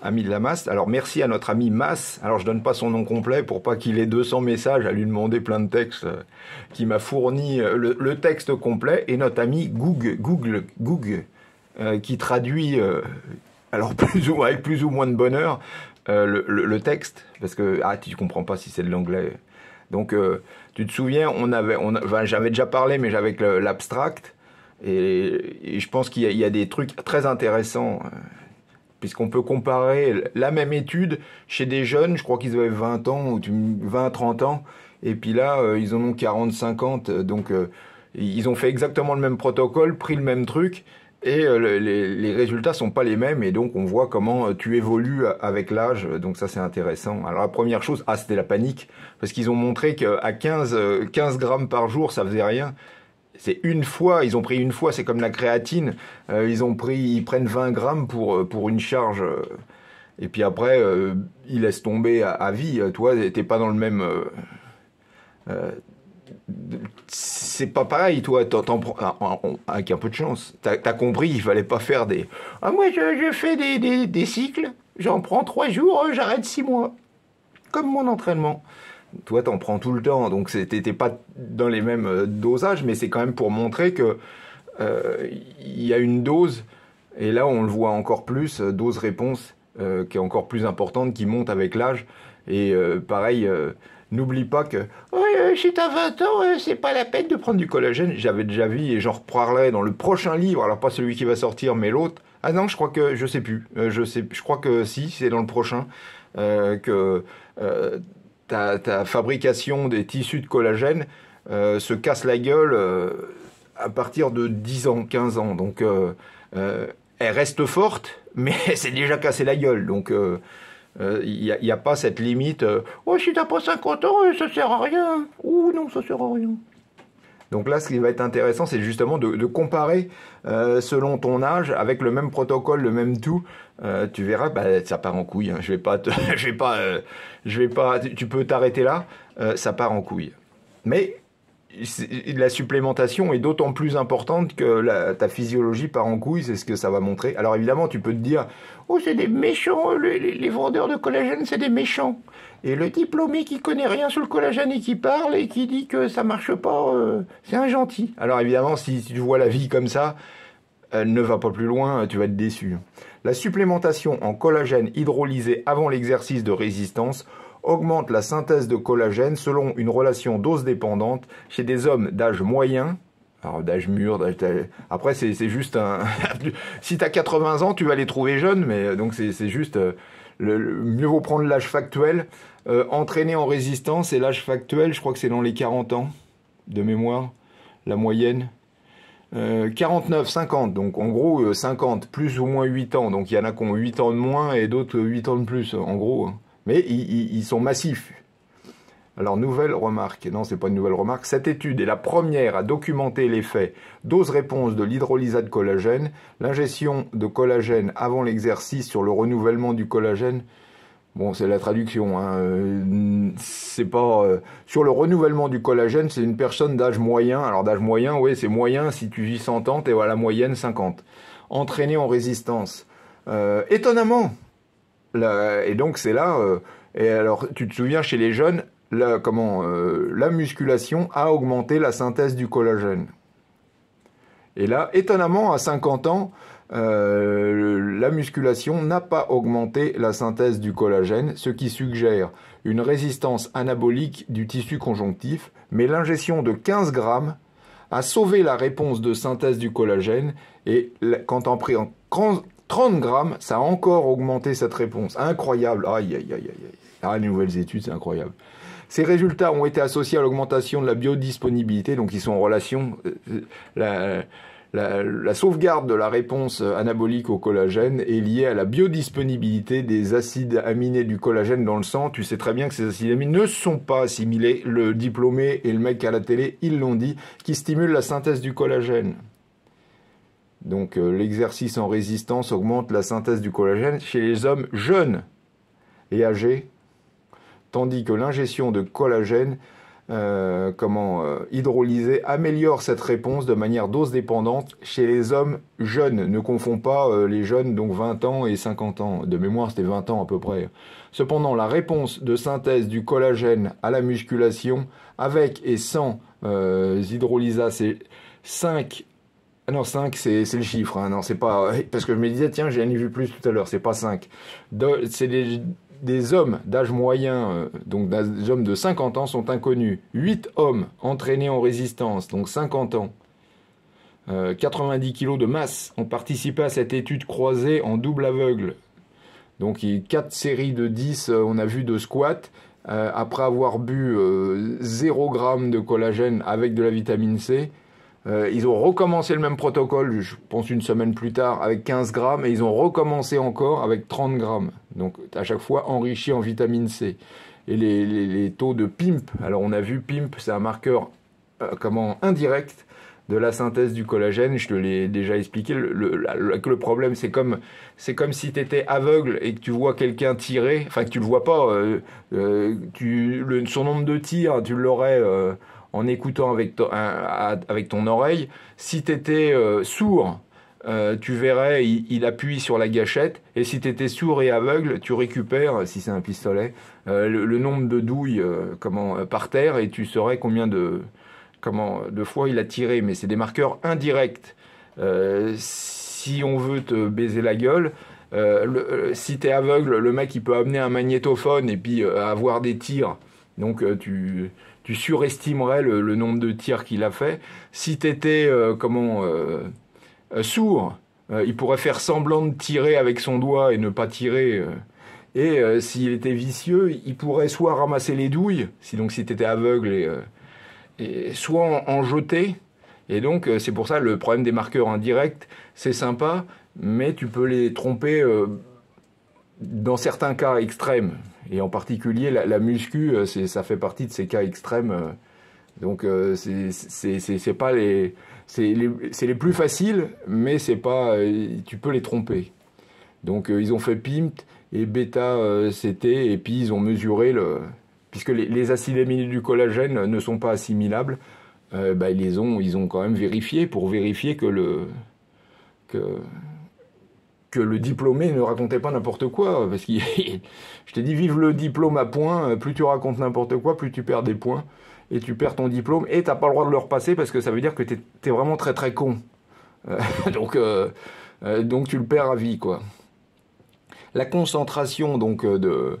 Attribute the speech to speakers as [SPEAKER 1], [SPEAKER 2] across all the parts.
[SPEAKER 1] ami de la masse. Alors merci à notre ami Mass. Alors je donne pas son nom complet pour pas qu'il ait 200 messages à lui demander plein de textes, euh, qui m'a fourni euh, le, texte complet. Et notre ami Google, Google, Google, euh, qui traduit, alors plus ou avec plus ou moins de bonheur, le, texte, parce que ah tu comprends pas si c'est de l'anglais. Donc tu te souviens, on avait, on, j'avais déjà parlé, mais j'avais l'abstract. Et, je pense qu'il y, a des trucs très intéressants puisqu'on peut comparer la même étude chez des jeunes, je crois qu'ils avaient 20 ans ou 20-30 ans, et puis là, euh, ils en ont 40-50, donc euh, ils ont fait exactement le même protocole, pris le même truc, et euh, les, les, résultats sont pas les mêmes, et donc on voit comment tu évolues avec l'âge, donc ça c'est intéressant. Alors la première chose, ah c'était la panique, parce qu'ils ont montré qu'à 15, 15 grammes par jour, ça faisait rien, c'est une fois, ils ont pris une fois, c'est comme la créatine, euh, ils ont pris, ils prennent 20 grammes pour, euh, pour une charge, euh, et puis après, ils laissent tomber à, vie, toi, t'es pas dans le même... c'est pas pareil, toi, prends, ah, avec un peu de chance, t'as as compris, il fallait pas faire des... Ah moi, je, fais des, des, des cycles, j'en prends trois jours, j'arrête six mois, comme mon entraînement toi, t'en prends tout le temps, donc t'étais pas dans les mêmes euh, dosages, mais c'est quand même pour montrer que euh, il y a une dose, et là on le voit encore plus, euh, dose réponse qui est encore plus importante, qui monte avec l'âge. Et pareil, n'oublie pas que si t'as 20 ans, c'est pas la peine de prendre du collagène. J'avais déjà vu et j'en reparlerai dans le prochain livre, alors pas celui qui va sortir, mais l'autre. Ah non, je crois que je sais plus. je sais, je crois que si, c'est dans le prochain que ta, fabrication des tissus de collagène euh, se casse la gueule euh, à partir de 10 ans, 15 ans. Donc, euh, elle reste forte, mais elle s'est déjà cassé la gueule. Donc, il n'y a, pas cette limite. oh, si t'as pas 50 ans, ça sert à rien. Ouh, non, ça sert à rien. Donc là, ce qui va être intéressant, c'est justement de, comparer selon ton âge avec le même protocole, le même tout. tu verras, bah, ça part en couille. Hein. Je vais pas, vais pas je vais pas, tu peux t'arrêter là, euh, ça part en couille. Mais la supplémentation est d'autant plus importante que ta physiologie part en couille, c'est ce que ça va montrer. Alors évidemment, tu peux te dire, oh c'est des méchants, les, vendeurs de collagène, c'est des méchants. Et le diplômé qui connaît rien sur le collagène et qui parle et qui dit que ça marche pas, euh, c'est un gentil. Alors évidemment, si tu vois la vie comme ça, elle ne va pas plus loin, tu vas être déçu. La supplémentation en collagène hydrolysé avant l'exercice de résistance augmente la synthèse de collagène selon une relation dose dépendante chez des hommes d'âge moyen, alors d'âge mûr, après c'est juste un... si tu as 80 ans, tu vas les trouver jeunes, mais donc c'est juste... Euh, mieux vaut prendre l'âge factuel. Euh, entraîné en résistance, et l'âge factuel, je crois que c'est dans les 40 ans de mémoire, la moyenne. 49, euh, 50, donc en gros 50, euh, plus ou moins 8 ans, donc il y en a qui ont 8 ans de moins et d'autres 8 ans de plus, en gros. Mais ils, sont massifs. Alors, nouvelle remarque, non, c'est pas une nouvelle remarque, cette étude est la première à documenter l'effet dose-réponse de l'hydrolysat de collagène, l'ingestion de collagène avant l'exercice sur le renouvellement du collagène Bon, c'est la traduction. Hein. Euh, c'est pas euh, sur le renouvellement du collagène. C'est une personne d'âge moyen. Alors d'âge moyen, oui, c'est moyen. Si tu vis 100 ans, t'es à la moyenne 50. Entraîné en résistance. Euh, étonnamment. Et donc c'est là. et alors, tu te souviens chez les jeunes, la, comment la musculation a augmenté la synthèse du collagène. Et là, étonnamment, à 50 ans, euh, la musculation n'a pas augmenté la synthèse du collagène, ce qui suggère une résistance anabolique du tissu conjonctif, mais l'ingestion de 15 grammes a sauvé la réponse de synthèse du collagène, et quand en 30 grammes, ça a encore augmenté cette réponse. Incroyable. Aïe, aïe, aïe, aïe. Ah, les nouvelles études, c'est incroyable. Ces résultats ont été associés à l'augmentation de la biodisponibilité, donc ils sont en relation. Euh, la, la, sauvegarde de la réponse anabolique au collagène est liée à la biodisponibilité des acides aminés du collagène dans le sang. Tu sais très bien que ces acides aminés ne sont pas assimilés. Le diplômé et le mec à la télé, ils l'ont dit, qui stimulent la synthèse du collagène. Donc euh, l'exercice en résistance augmente la synthèse du collagène chez les hommes jeunes et âgés, tandis que l'ingestion de collagène euh, comment euh, améliore cette réponse de manière dose dépendante chez les hommes jeunes. Ne confond pas les jeunes, donc 20 ans et 50 ans. De mémoire, c'était 20 ans à peu près. Cependant, la réponse de synthèse du collagène à la musculation, avec et sans hydrolysa, c'est 5 ah non, 5, c'est le chiffre. Hein. Non, c'est pas. Parce que je me disais, tiens, j'ai ai vu plus tout à l'heure, c'est pas 5. C'est des hommes d'âge moyen, euh, donc des hommes de 50 ans, sont inconnus. 8 hommes entraînés en résistance, donc 50 ans, 90 euh, kg de masse, ont participé à cette étude croisée en double aveugle. Donc il y a 4 séries de 10, euh, on a vu de squat, après avoir bu 0 g de collagène avec de la vitamine C, euh, ils ont recommencé le même protocole, je pense une semaine plus tard, avec 15 grammes, et ils ont recommencé encore avec 30 grammes. Donc à chaque fois enrichi en vitamine C. Et les, taux de PIMP, alors on a vu PIMP, c'est un marqueur euh, comment indirect de la synthèse du collagène, je te l'ai déjà expliqué, le, le, problème c'est comme, c'est comme si tu étais aveugle et que tu vois quelqu'un tirer, enfin que tu le vois pas, euh, tu, son nombre de tirs, tu l'aurais en écoutant avec, ton oreille. Si tu étais euh, sourd, euh, tu verrais, il, appuie sur la gâchette. Et si tu étais sourd et aveugle, tu récupères, si c'est un pistolet, euh, le, nombre de douilles comment, par terre et tu saurais combien de, comment, de fois il a tiré. Mais c'est des marqueurs indirects. si on veut te baiser la gueule, si tu es aveugle, le mec il peut amener un magnétophone et puis avoir des tirs. Donc tu, tu surestimerais le, nombre de tirs qu'il a fait. Si tu étais euh, euh, euh, sourd, il pourrait faire semblant de tirer avec son doigt et ne pas tirer. et s'il était vicieux, il pourrait soit ramasser les douilles, si donc si tu aveugle, et, soit en, jeter. Et donc c'est pour ça le problème des marqueurs indirects, c'est sympa, mais tu peux les tromper dans certains cas extrêmes. Et en particulier, la, muscu, euh, ça fait partie de ces cas extrêmes. Euh. Donc, euh, c'est pas les. C'est les, plus faciles, mais c'est pas. Tu peux les tromper. Donc, ils ont fait PIMT et bêta CT, et puis ils ont mesuré le. Puisque les, acides aminés du collagène ne sont pas assimilables, bah, ils, les ont, ils ont quand même vérifié pour vérifier que le. Que, le diplômé ne racontait pas n'importe quoi. Parce que je t'ai dit, vive le diplôme à points. Plus tu racontes n'importe quoi, plus tu perds des points. Et tu perds ton diplôme. Et t'as pas le droit de le repasser parce que ça veut dire que tu es, vraiment très très con. Euh, donc, euh, euh, donc tu le perds à vie, quoi. La concentration donc de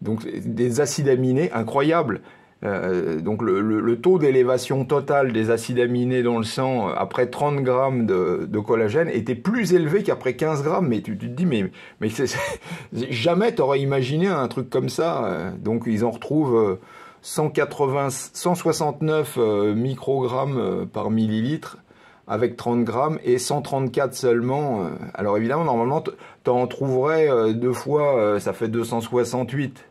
[SPEAKER 1] donc des acides aminés incroyable. Euh, donc le, taux d'élévation totale des acides aminés dans le sang euh, après 30 grammes de, collagène était plus élevé qu'après 15 grammes. Mais tu, te dis, mais, mais jamais tu aurais imaginé un truc comme ça. Euh. Donc ils en retrouvent 180, 169 microgrammes par millilitre avec 30 grammes et 134 seulement. Alors évidemment, normalement, tu en trouverais deux fois, ça fait 268.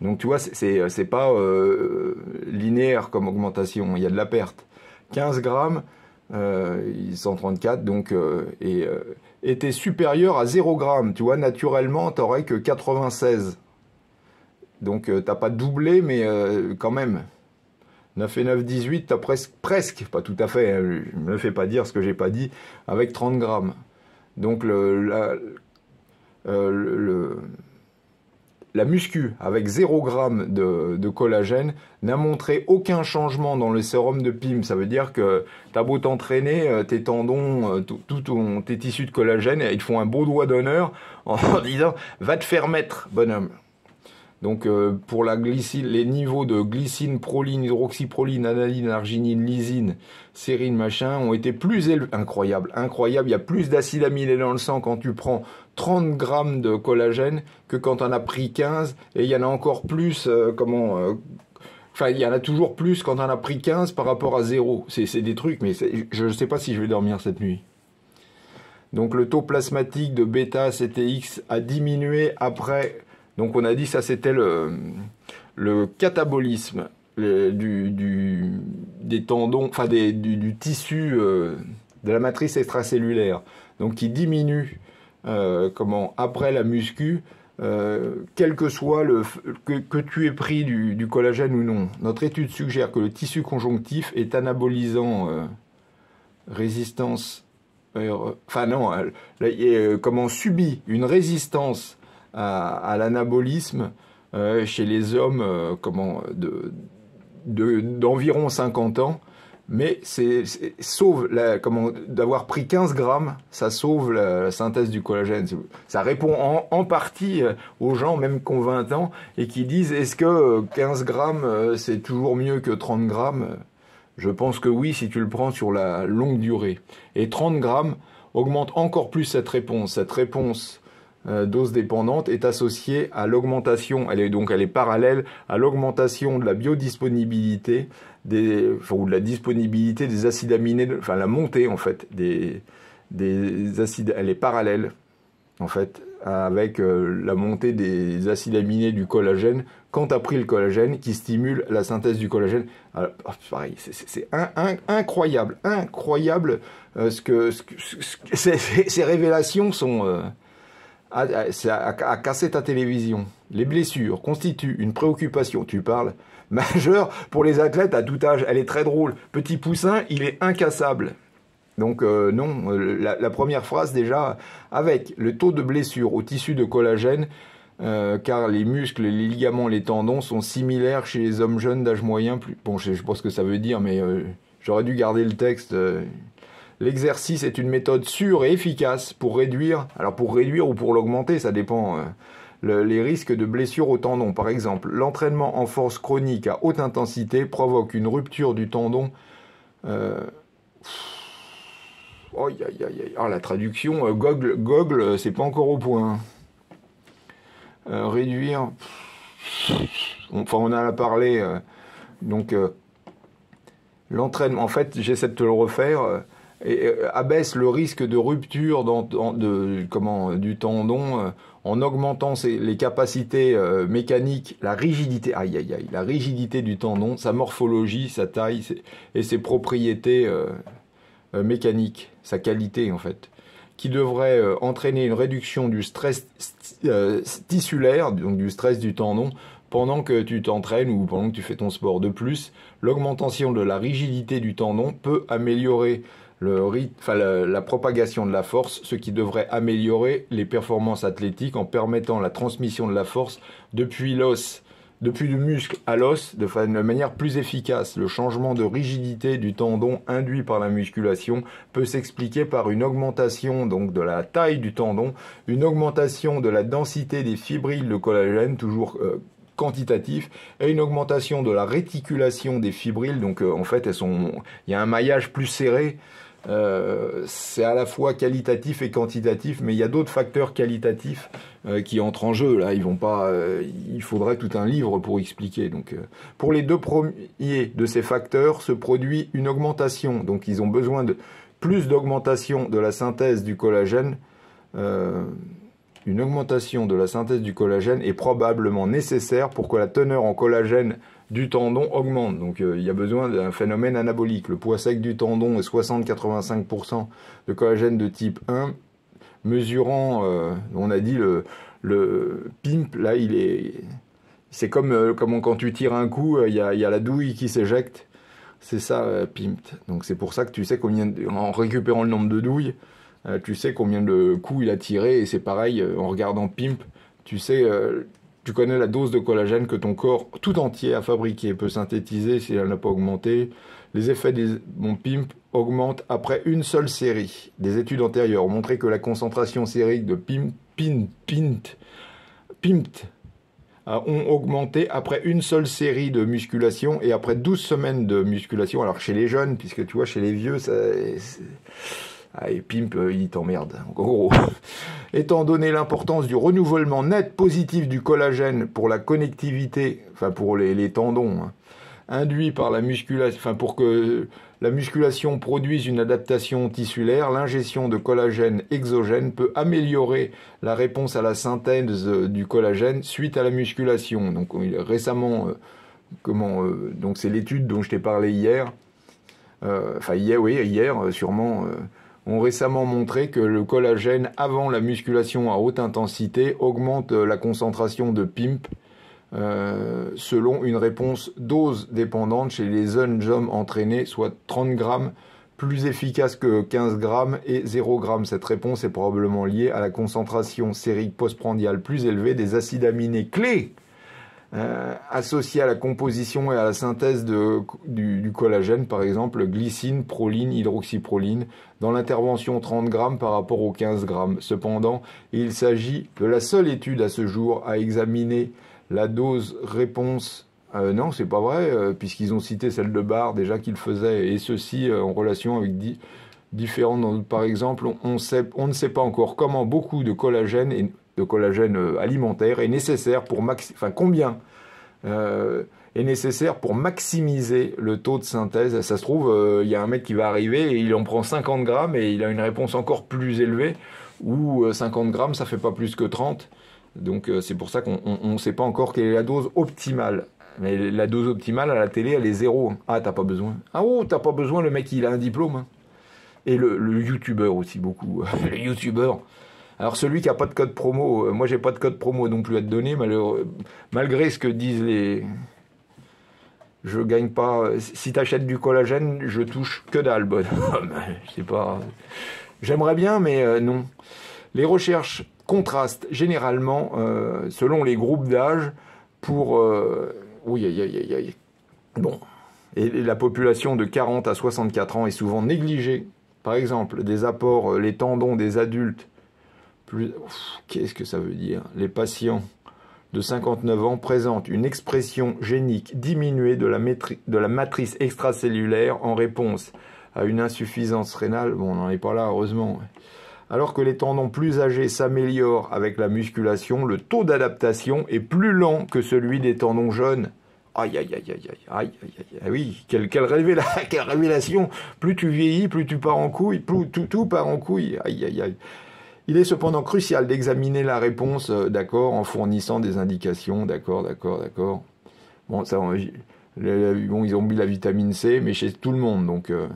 [SPEAKER 1] Donc tu vois, c'est euh, pas euh, linéaire comme augmentation, il y a de la perte. 15 grammes, 134, euh, donc, et était supérieur à 0 grammes. Tu vois, naturellement, tu n'aurais que 96. Donc t'as pas doublé, mais quand même. 9 et 9, 18, t'as presque, presque, pas tout à fait, hein, je ne me fais pas dire ce que j'ai pas dit, avec 30 grammes. Donc le, le la muscu, avec 0 g de, collagène, n'a montré aucun changement dans le sérum de PIM. Ça veut dire que t'as beau t'entraîner, euh, tes tendons, euh, tout ton, tes tissus de collagène, ils te font un beau doigt d'honneur en disant « va te faire mettre, bonhomme ». Donc euh, pour la glycine, les niveaux de glycine, proline, hydroxyproline, analine, arginine, lysine, sérine, machin, ont été plus élevés. Incroyable, incroyable. Il y a plus d'acide aminé dans le sang quand tu prends 30 grammes de collagène que quand en as pris 15. Et il y en a encore plus, euh, comment... Euh, enfin, il y en a toujours plus quand on as pris 15 par rapport à zéro. C'est des trucs, mais je ne sais pas si je vais dormir cette nuit. Donc le taux plasmatique de bêta-CTX a diminué après donc on a dit ça c'était le, catabolisme du, des tendons, enfin du, tissu euh, de la matrice extracellulaire, donc qui diminue euh, comment après la muscu quel que soit le que, tu aies pris du, collagène ou non. Notre étude suggère que le tissu conjonctif est anabolisant résistance enfin non, comment subit une résistance à, l'anabolisme chez les hommes comment de d'environ 50 ans mais c'est sauve comment d'avoir pris 15 grammes, ça sauve la, synthèse du collagène. Ça répond en, partie euh, aux gens, même qui ont 20 ans, et qui disent est-ce que 15 euh, grammes euh, c'est toujours mieux que 30 grammes? Je pense que oui, si tu le prends sur la longue durée. Et 30 grammes augmente encore plus cette réponse. Cette réponse dose dépendante est associée à l'augmentation, elle est donc elle est parallèle à l'augmentation de la biodisponibilité des, ou de la disponibilité des acides aminés, enfin la montée en fait des, des acides, elle est parallèle en fait avec euh, la montée des acides aminés du collagène quand as pris le collagène qui stimule la synthèse du collagène. Alors, oh, pareil, c'est incroyable, incroyable euh, ce que, ces, révélations sont euh, à, à casser ta télévision. Les blessures constituent une préoccupation. Tu parles majeur pour les athlètes à tout âge. Elle est très drôle. Petit poussin, il est incassable. Donc euh, non, euh, la, première phrase déjà, avec le taux de blessure au tissu de collagène, euh, car les muscles, les ligaments, les tendons sont similaires chez les hommes jeunes d'âge moyen. Bon, je ne sais pas ce que ça veut dire, mais j'aurais dû garder le texte. L'exercice est une méthode sûre et efficace pour réduire, alors pour réduire ou pour l'augmenter, ça dépend les risques de blessures au tendon. Par exemple, l'entraînement en force chronique à haute intensité provoque une rupture du tendon. Euh... Oh, la traduction, euh, gogle, gogle c'est pas encore au point. Euh, réduire. Enfin, on en a parlé. Euh, donc, l'entraînement. En fait, j'essaie de te le refaire et euh, abaisse le risque de rupture de, comment, du tendon euh, en augmentant les capacités euh, mécaniques, la rigidité, aïe aïe aïe, la rigidité du tendon, sa morphologie, sa taille et ses propriétés mécaniques, sa qualité en fait, qui devrait entraîner une réduction du stress tissulaire, donc du stress du tendon, pendant que tu t'entraînes ou pendant que tu fais ton sport. De plus, l'augmentation de la rigidité du tendon peut améliorer la, propagation de la force, ce qui devrait améliorer les performances athlétiques en permettant la transmission de la force depuis l'os, depuis le muscle à l'os de, manière plus efficace. Le changement de rigidité du tendon induit par la musculation peut s'expliquer par une augmentation donc de la taille du tendon, une augmentation de la densité des fibrilles de collagène, toujours euh, quantitatif et une augmentation de la réticulation des fibrilles. Donc euh, en fait, elles sont, il y a un maillage plus serré euh, c'est à la fois qualitatif et quantitatif, mais il y a d'autres facteurs qualitatifs euh, qui entrent en jeu. Là, ils vont pas. Il faudrait tout un livre pour expliquer. Donc, pour les deux premiers de ces facteurs, se produit une augmentation. Donc, ils ont besoin de plus d'augmentation de la synthèse du collagène. Une augmentation de la synthèse du collagène est probablement nécessaire pour que la teneur en collagène du tendon augmente. Donc euh, il y a besoin d'un phénomène anabolique. Le poids sec du tendon est 60-85% de collagène de type 1, mesurant, euh, on a dit le, le pimp, là il est... C'est comme, euh, comme quand tu tires un coup, il y a, y a la douille qui s'éjecte. C'est ça, pimp. Donc c'est pour ça que tu sais combien, en récupérant le nombre de douilles, tu sais combien de coups il a tiré. Et c'est pareil, en regardant pimp, tu sais tu connais la dose de collagène que ton corps tout entier a fabriqué, peut synthétiser s'il n'a pas augmenté. Les effets des mon PIMP augmentent après une seule série. Des études antérieures ont montré que la concentration sérique de PIMP, PIMP, PIMP, PIMP ont augmenté après une seule série de musculation et après 12 semaines de musculation. Alors chez les jeunes, puisque tu vois, chez les vieux, ça, ah, et Pimp, euh, il t'emmerde, en gros. Étant donné l'importance du renouvellement net positif du collagène pour la connectivité, enfin pour les, tendons, hein, induit par la musculation, enfin pour que la musculation produise une adaptation tissulaire, l'ingestion de collagène exogène peut améliorer la réponse à la synthèse du collagène suite à la musculation. Donc récemment, euh, comment, euh, donc c'est l'étude dont je t'ai parlé hier. enfin hier, oui, hier, sûrement ont récemment montré que le collagène avant la musculation à haute intensité augmente la concentration de PIMP euh, selon une réponse dose dépendante chez les jeunes hommes entraînés, soit 30 grammes plus efficace que 15 grammes et 0 grammes. Cette réponse est probablement liée à la concentration sérique postprandiale plus élevée des acides aminés clés euh, associés à la composition et à la synthèse du, collagène, par exemple glycine, proline, hydroxyproline, dans l'intervention 30 grammes par rapport aux 15 grammes. Cependant, il s'agit de la seule étude à ce jour à examiner la dose réponse euh, non, c'est pas vrai, euh, puisqu'ils ont cité celle de Barr déjà qu'il faisait, et ceci euh, en relation avec différents. Par exemple, on, ne sait pas encore comment beaucoup de collagène, et, de collagène alimentaire est nécessaire pour enfin combien est nécessaire pour maximiser le taux de synthèse? Ça se trouve, il y a un mec qui va arriver et il en prend 50 grammes et il a une réponse encore plus élevée, ou 50 grammes, ça fait pas plus que 30. Donc c'est pour ça qu'on ne sait pas encore quelle est la dose optimale. Mais la dose optimale à la télé, elle est zéro. Ah, t'as pas besoin. Ah oh, t'as pas besoin, le mec, il a un diplôme. Hein. Et le, le youtubeur aussi, beaucoup. le youtubeur. Alors celui qui a pas de code promo, euh, moi j'ai pas de code promo non plus à te donner, malgré ce que disent les... Je gagne pas... Si t'achètes du collagène, je touche que dalle, bonne. je sais pas... J'aimerais bien, mais euh, non. Les recherches contrastent généralement, euh, selon les groupes d'âge, pour oui, aïe, aïe, aïe. Bon. Et la population de 40 à 64 ans est souvent négligée. Par exemple, des apports, euh, les tendons des adultes. Qu'est-ce que ça veut dire? Les patients de 59 ans présentent une expression génique diminuée de la, matrice extracellulaire en réponse à une insuffisance rénale. Bon, on n'en est pas là, heureusement. Alors que les tendons plus âgés s'améliorent avec la musculation, le taux d'adaptation est plus lent que celui des tendons jeunes. Aïe, aïe, aïe, aïe, aïe, aïe, aïe, aïe, oui, quelle, quelle, quelle révélation Plus tu vieillis, plus tu pars en couille, plus tout, tout part en couille. Aïe, aïe, aïe. Il est cependant crucial d'examiner la réponse, euh, d'accord, en fournissant des indications, d'accord, d'accord, d'accord. Bon, ça, bon, ils ont mis la vitamine C, mais chez tout le monde, donc, euh,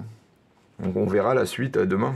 [SPEAKER 1] on verra la suite euh, demain.